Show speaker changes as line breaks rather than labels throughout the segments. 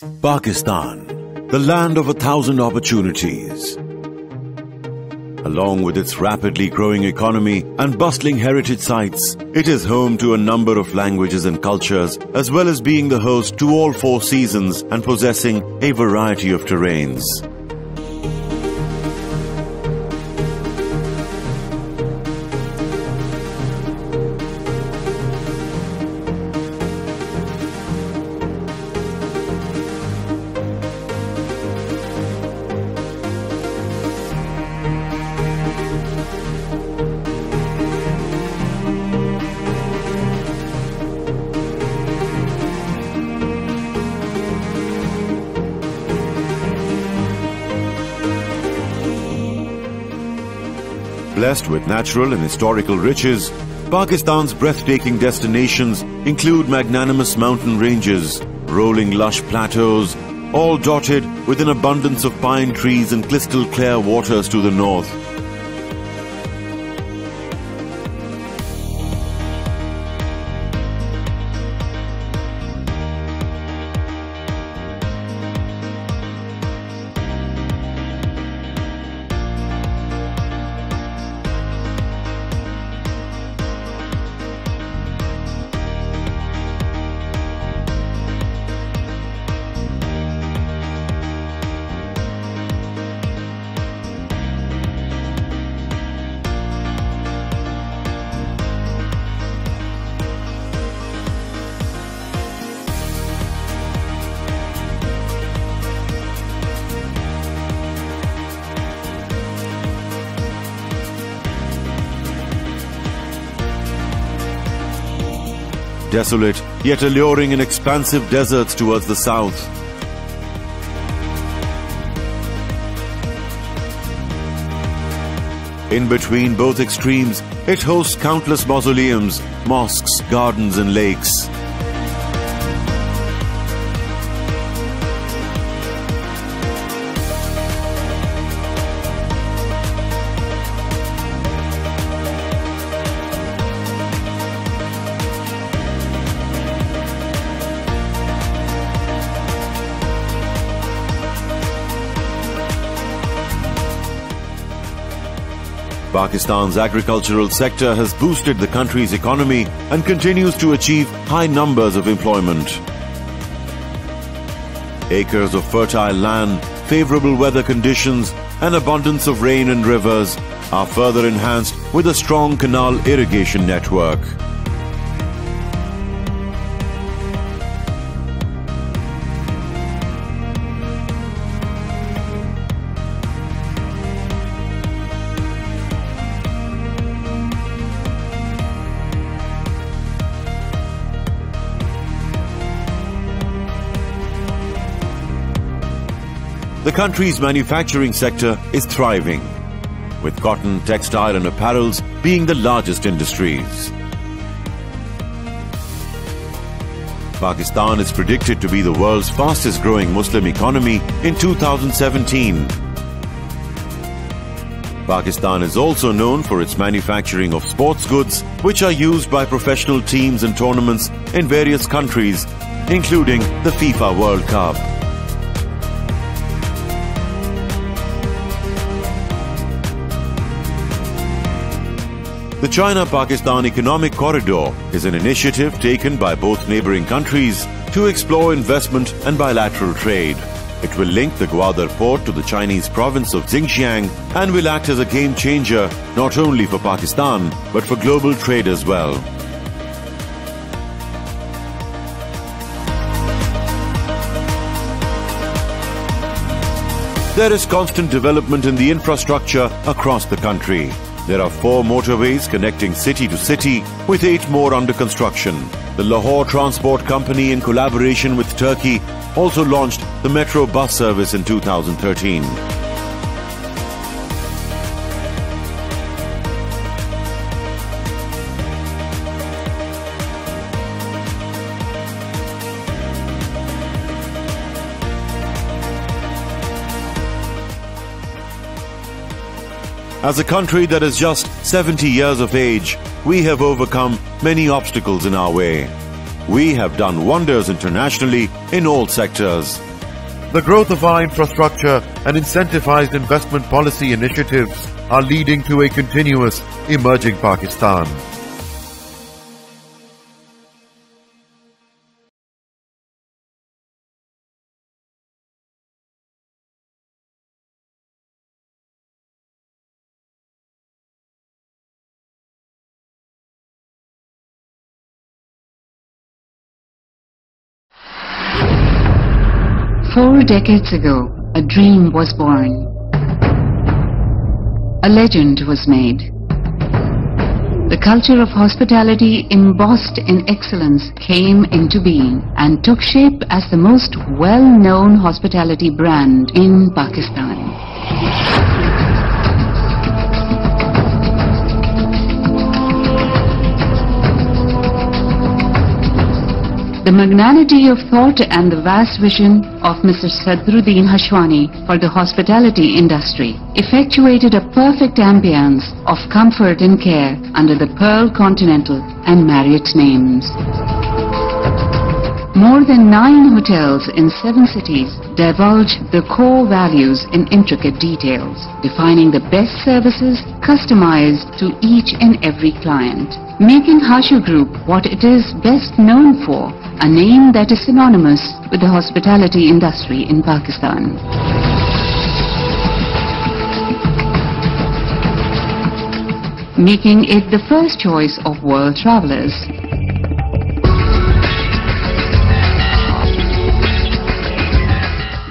Pakistan, the land of a thousand opportunities. Along with its rapidly growing economy and bustling heritage sites, it is home to a number of languages and cultures, as well as being the host to all four seasons and possessing a variety of terrains. Blessed with natural and historical riches, Pakistan's breathtaking destinations include magnanimous mountain ranges, rolling lush plateaus, all dotted with an abundance of pine trees and crystal clear waters to the north. Desolate, yet alluring and expansive deserts towards the south. In between both extremes, it hosts countless mausoleums, mosques, gardens and lakes. Pakistan's agricultural sector has boosted the country's economy and continues to achieve high numbers of employment. Acres of fertile land, favorable weather conditions, and abundance of rain and rivers are further enhanced with a strong canal irrigation network. The country's manufacturing sector is thriving, with cotton, textile and apparels being the largest industries. Pakistan is predicted to be the world's fastest growing Muslim economy in 2017. Pakistan is also known for its manufacturing of sports goods, which are used by professional teams and tournaments in various countries, including the FIFA World Cup. The China-Pakistan Economic Corridor is an initiative taken by both neighboring countries to explore investment and bilateral trade. It will link the Gwadar port to the Chinese province of Xinjiang and will act as a game changer not only for Pakistan but for global trade as well. There is constant development in the infrastructure across the country. There are four motorways connecting city to city, with eight more under construction. The Lahore Transport Company, in collaboration with Turkey, also launched the metro bus service in 2013. As a country that is just 70 years of age, we have overcome many obstacles in our way. we have done wonders internationally in all sectors.
The growth of our infrastructure and incentivized investment policy initiatives are leading to a continuous emerging Pakistan.
Four decades ago, a dream was born. A legend was made. The culture of hospitality embossed in excellence came into being and took shape as the most well-known hospitality brand in Pakistan. Magnanimity of thought and the vast vision of Mr. Sadruddin Hashwani for the hospitality industry effectuated a perfect ambience of comfort and care under the Pearl Continental and Marriott names. More than nine hotels in seven cities divulge the core values in intricate details, defining the best services customized to each and every client, making Hashoo Group what it is best known for a name that is synonymous with the hospitality industry in Pakistan. Making it the first choice of world travelers.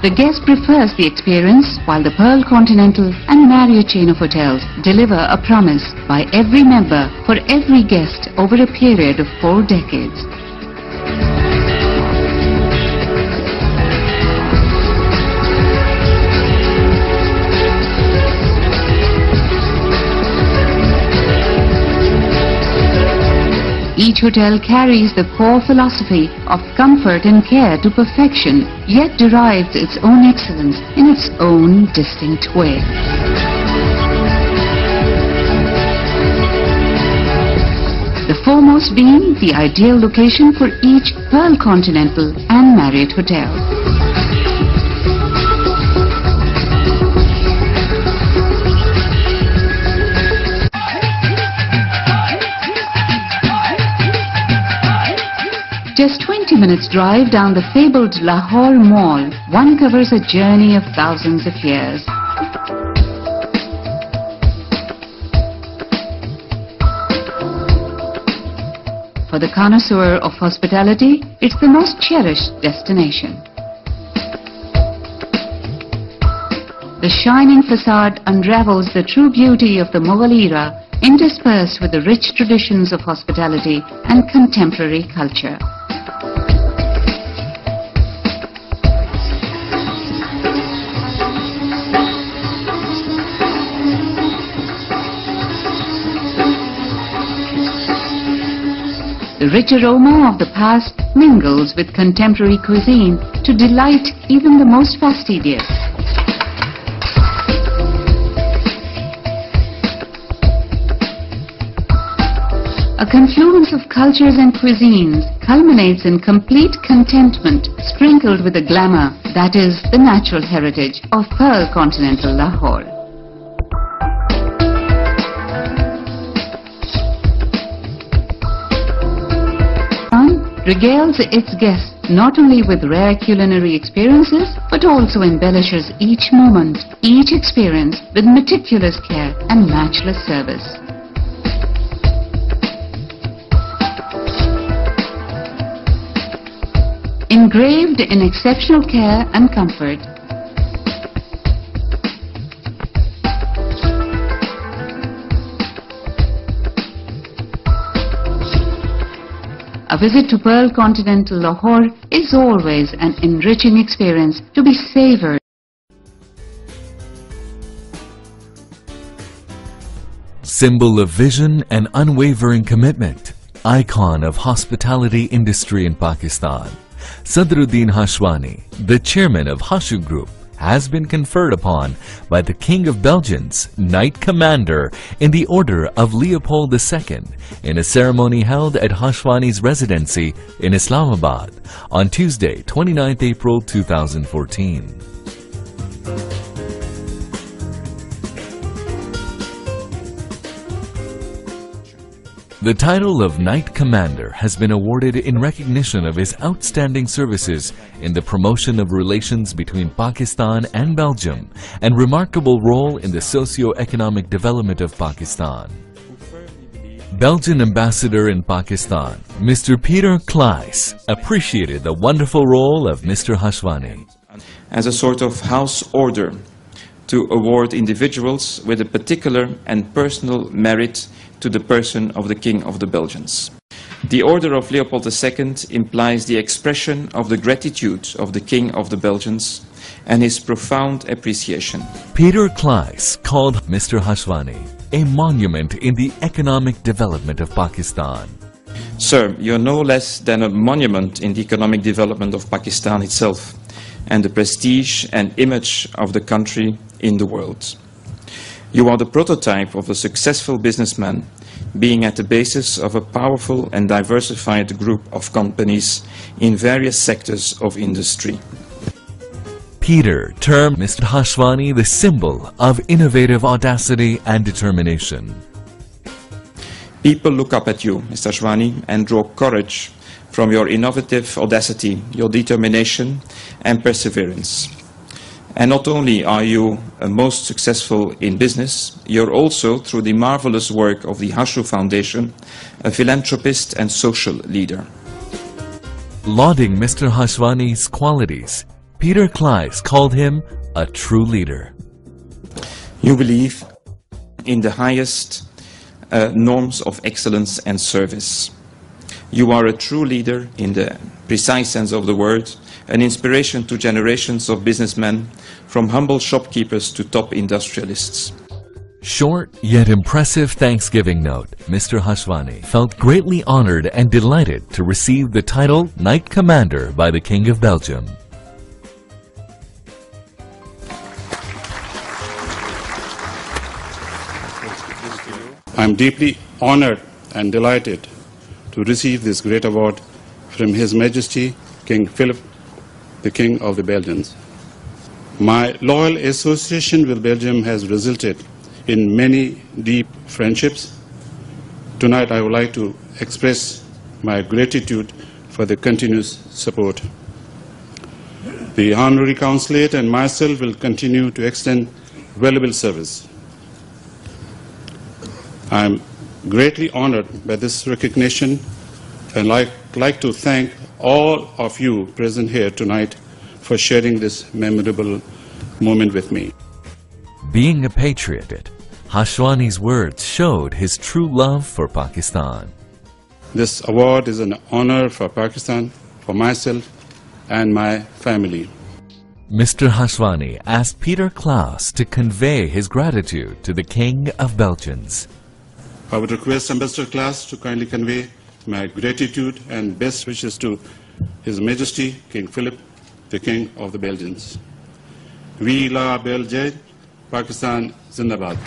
The guest prefers the experience while the Pearl Continental and Marriott chain of hotels deliver a promise by every member for every guest over a period of four decades. Each hotel carries the core philosophy of comfort and care to perfection, yet derives its own excellence in its own distinct way. The foremost being the ideal location for each Pearl Continental and Marriott hotel. Just 20 minutes drive down the fabled Lahore Mall, one covers a journey of thousands of years. For the connoisseur of hospitality, it's the most cherished destination. The shining facade unravels the true beauty of the Mughal era interspersed with the rich traditions of hospitality and contemporary culture. The rich aroma of the past mingles with contemporary cuisine to delight even the most fastidious. A confluence of cultures and cuisines culminates in complete contentment sprinkled with the glamour that is the natural heritage of Pearl Continental Lahore. Regales its guests not only with rare culinary experiences, but also embellishes each moment, each experience with meticulous care and matchless service. Engraved in exceptional care and comfort, A visit to Pearl Continental Lahore is always an enriching experience to be savored.
Symbol of vision and unwavering commitment, icon of hospitality industry in Pakistan, Sadruddin Hashwani, the chairman of Hashoo Group, has been conferred upon by the King of Belgians, Knight Commander in the Order of Leopold II in a ceremony held at Hashwani's residency in Islamabad on Tuesday, 29 April 2014. The title of Knight Commander has been awarded in recognition of his outstanding services in the promotion of relations between Pakistan and Belgium and remarkable role in the socio-economic development of Pakistan. Belgian ambassador in Pakistan, Mr. Peter Klaes, appreciated the wonderful role of Mr. Hashwani.
As a sort of house order to award individuals with a particular and personal merit to the person of the King of the Belgians. The Order of Leopold II implies the expression of the gratitude of the King of the Belgians and his profound appreciation.
Peter Klaes called Mr. Hashwani a monument in the economic development of Pakistan.
Sir, you are no less than a monument in the economic development of Pakistan itself and the prestige and image of the country in the world. You are the prototype of a successful businessman, being at the basis of a powerful and diversified group of companies in various sectors of industry.
Peter termed Mr. Hashwani the symbol of innovative audacity and determination.
People look up at you, Mr. Hashwani, and draw courage from your innovative audacity, your determination and perseverance. And not only are you uh, most successful in business, you're also, through the marvelous work of the Hashoo Foundation, a philanthropist and social leader.
Lauding Mr. Hashwani's qualities, Peter Klaes called him a true leader.
You believe in the highest uh, norms of excellence and service. You are a true leader in the precise sense of the word, an inspiration to generations of businessmen, from humble shopkeepers to top industrialists.
Short yet impressive Thanksgiving note, Mr. Hashwani felt greatly honored and delighted to receive the title Knight Commander by the King of Belgium.
I am deeply honored and delighted to receive this great award from His Majesty King Philip, the King of the Belgians. My loyal association with Belgium has resulted in many deep friendships. Tonight I would like to express my gratitude for the continuous support. The Honorary Consulate and myself will continue to extend valuable service. I am greatly honored by this recognition and like, like to thank all of you present here tonight for sharing this memorable moment with me.
Being a patriot, Hashwani's words showed his true love for Pakistan.
This award is an honor for Pakistan, for myself, and my family.
Mr. Hashwani asked Peter Klaes to convey his gratitude to the King of Belgians.
I would request Ambassador Klaes to kindly convey my gratitude and best wishes to His Majesty King Philip, the King of the Belgians. We la Belgium, Pakistan Zindabad.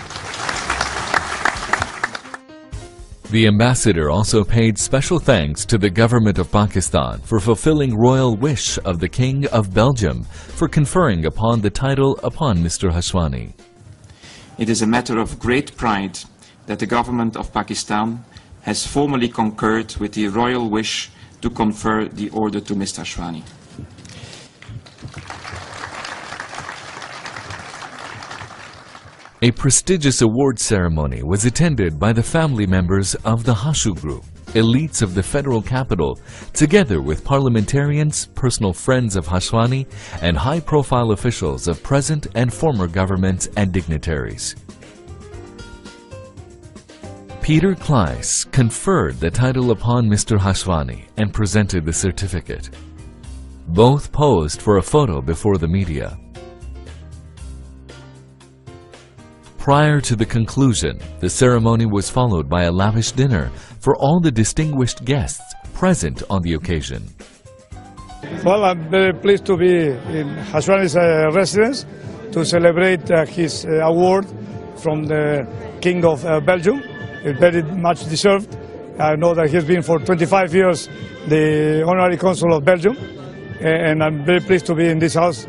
The ambassador also paid special thanks to the government of Pakistan for fulfilling royal wish of the King of Belgium for conferring upon the title upon Mr. Hashwani.
It is a matter of great pride that the government of Pakistan has formally concurred with the royal wish to confer the order to Mr. Hashwani.
A prestigious award ceremony was attended by the family members of the Hashoo Group, elites of the federal capital, together with parliamentarians, personal friends of Hashwani, and high-profile officials of present and former governments and dignitaries. Peter Klaes conferred the title upon Mr. Hashwani and presented the certificate. Both posed for a photo before the media. Prior to the conclusion, the ceremony was followed by a lavish dinner for all the distinguished guests present on the occasion.
Well, I'm very pleased to be in Hashwani's uh, residence to celebrate uh, his uh, award from the King of uh, Belgium. Very much deserved. I know that he's been for 25 years the honorary consul of Belgium, and I'm very pleased to be in this house.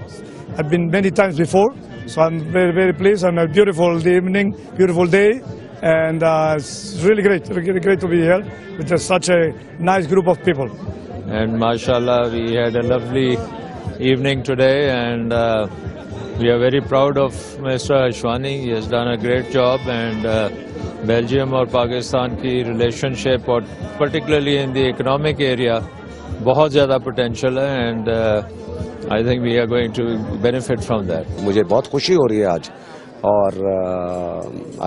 I've been many times before, so I'm very, very pleased. And a beautiful evening, beautiful day, and uh, it's really great, really great to be here with just such a nice group of people.
and mashallah we had a lovely evening today and uh, we are very proud of Mr Ashwani has done a great job and Belgium اور پاکستان کی relationship اور particularly in the economic area بہت زیادہ potential ہے and I think we are going to benefit from that
مجھے بہت خوشی ہو رہی ہے آج اور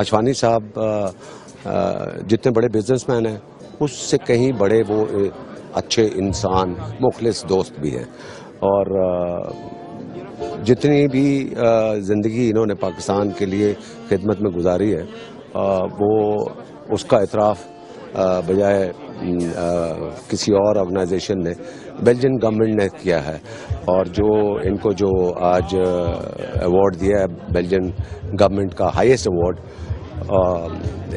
اشوانی صاحب جتنے بڑے بزنس مین ہیں، اس سے کہیں بڑے وہ اچھے انسان، مخلص دوست بھی ہیں اور جتنی بھی زندگی انہوں نے پاکستان کے لیے خدمت میں گزاری ہے وہ اس کا اعتراف بجائے کسی اور آرگنائزیشن نے بیلجن گورنمنٹ نے کیا ہے۔ اور جو ان کو جو آج ایوارڈ دیا ہے بیلجن گورنمنٹ کا ہائیسٹ ایوارڈ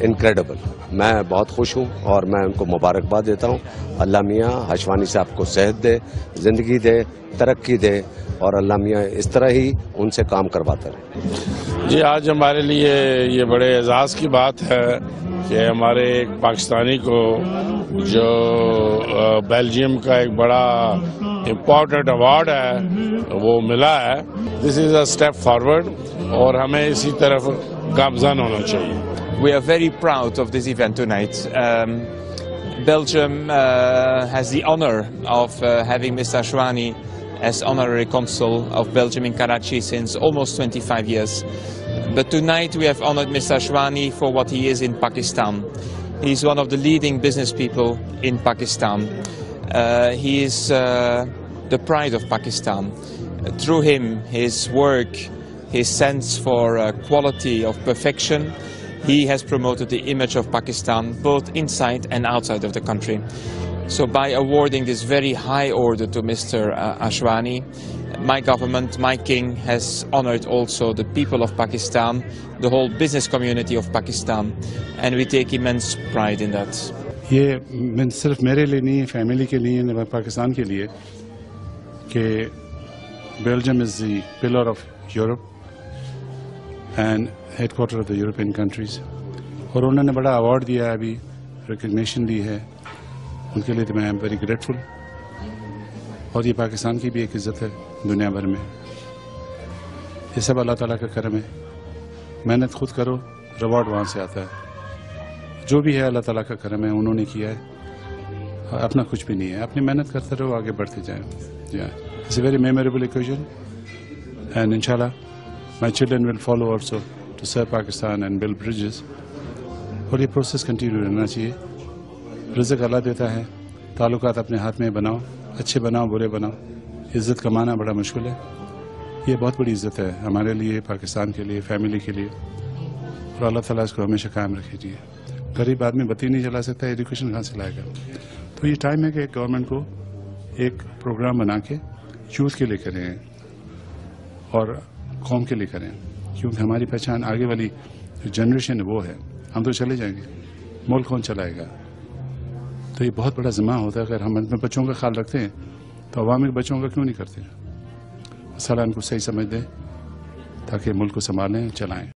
انکریڈبل میں بہت خوش ہوں اور میں ان کو مبارکباد دیتا ہوں۔ اللہ میاں ہشوانی صاحب کو صحت دے، زندگی دے، ترقی دے۔ اور اللہ میاں اس طرح ہی ان سے کام کرواتا
رہے۔ جی آج ہمارے لیے یہ بڑے اعزاز کی بات ہے کہ ہمارے ایک پاکستانی کو جو بیلجیم کا ایک بڑا امپورٹنٹ ایوارڈ ہے وہ ملا ہے۔ دس از اے اسٹیپ فارورڈ اور ہمیں اسی طرف گامزن ہونا چاہیے۔
We are very proud of this event tonight Belgium uh, has the honor of uh, having Mr. Ashwani as honorary consul of Belgium in Karachi since almost 25 years. But tonight we have honored Mr. Ashwani for what he is in Pakistan. He is one of the leading business people in Pakistan. Uh, he is uh, the pride of Pakistan. Through him, his work, his sense for uh, quality of perfection, he has promoted the image of Pakistan both inside and outside of the country. So by awarding this very high order to Mr. uh, Ashwani, my government, my king, has honored also the people of Pakistan, the whole business community of Pakistan, and we take immense pride in that.
ये मैं सिर्फ मेरे लिए नहीं है family के लिए नहीं, पाकिस्तान के लिए कि Belgium is the pillar of Europe and headquarter of the European countries और उन्होंने बड़ा अवार्ड दिया है अभी रिकग्निशन दी है ان کے لیے میں ایم ویری گریٹفل اور یہ پاکستان کی بھی ایک عزت ہے دنیا بھر میں. یہ سب اللہ تعالیٰ کا کرم ہے. محنت خود کرو ریوارڈ وہاں سے آتا ہے. جو بھی ہے اللہ تعالیٰ کا کرم ہے، انہوں نے کیا ہے. اپنا کچھ بھی نہیں ہے. اپنی محنت کرتے رہو، آگے بڑھتے جائیں. اس ویری میموریبل اکویژن اینڈ ان شاء اللہ my children will follow also to serve Pakistan and build bridges اور یہ پروسیس کنٹینیو رہنا چاہیے. رزق اللہ دیتا ہے۔ تعلقات اپنے ہاتھ میں بناؤ، اچھے بناؤ، برے بناؤ۔ عزت کمانا بڑا مشکل ہے۔ یہ بہت بڑی عزت ہے ہمارے لیے، پاکستان کے لیے فیملی کے لیے۔ اور اللہ تعالیٰ اس کو ہمیشہ قائم رکھے جی۔ غریب آدمی بتی نہیں چلا سکتا ایجوکیشن کہاں سے لائے گا؟ تو یہ ٹائم ہے کہ گورنمنٹ کو ایک پروگرام بنا کے یوتھ کے لیے کریں اور قوم کے لیے کریں۔ کیونکہ ہماری پہچان آگے والی جنریشن وہ ہے۔ ہم تو چلے جائیں گے۔ ملک کون چلائے گا؟ تو یہ بہت بڑا ذمہ ہوتا ہے۔ اگر ہم اپنے بچوں کا خیال رکھتے ہیں تو عوام کے بچوں کا کیوں نہیں کرتے؟ مسئلہ ان کو صحیح سمجھ دیں تاکہ ملک کو سنبھالیں، چلائیں۔